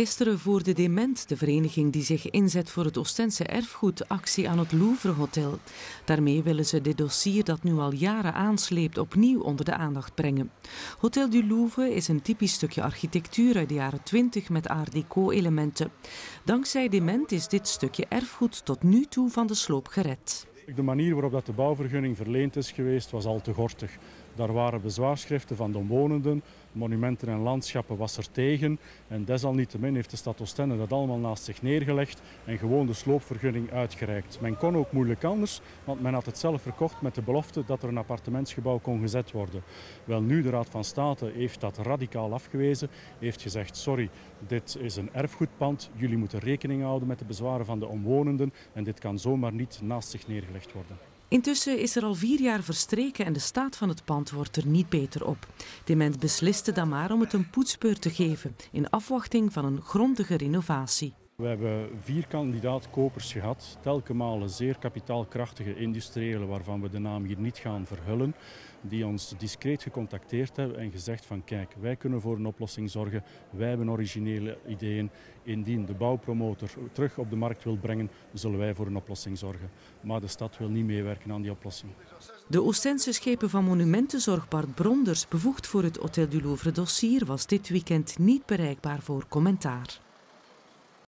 Gisteren voerde Dement, de vereniging die zich inzet voor het Oostense erfgoed, actie aan het Louvre Hotel. Daarmee willen ze dit dossier dat nu al jaren aansleept opnieuw onder de aandacht brengen. Hotel du Louvre is een typisch stukje architectuur uit de jaren 20 met art déco elementen. Dankzij Dement is dit stukje erfgoed tot nu toe van de sloop gered. De manier waarop dat de bouwvergunning verleend is geweest was al te gortig. Daar waren bezwaarschriften van de omwonenden, monumenten en landschappen was er tegen. En desalniettemin heeft de stad Oostende dat allemaal naast zich neergelegd en gewoon de sloopvergunning uitgereikt. Men kon ook moeilijk anders, want men had het zelf verkocht met de belofte dat er een appartementsgebouw kon gezet worden. Wel nu, de Raad van State heeft dat radicaal afgewezen, heeft gezegd sorry, dit is een erfgoedpand, jullie moeten rekening houden met de bezwaren van de omwonenden en dit kan zomaar niet naast zich neergelegd worden. Intussen is er al vier jaar verstreken en de staat van het pand wordt er niet beter op. Dement besliste dan maar om het een poetsbeurt te geven in afwachting van een grondige renovatie. We hebben vier kandidaatkopers gehad, telkens zeer kapitaalkrachtige industriëlen waarvan we de naam hier niet gaan verhullen, die ons discreet gecontacteerd hebben en gezegd van kijk, wij kunnen voor een oplossing zorgen, wij hebben originele ideeën. Indien de bouwpromotor terug op de markt wil brengen, zullen wij voor een oplossing zorgen. Maar de stad wil niet meewerken aan die oplossing. De Oostense schepen van Monumentenzorg Bart Bronders, bevoegd voor het Hotel du Louvre dossier, was dit weekend niet bereikbaar voor commentaar.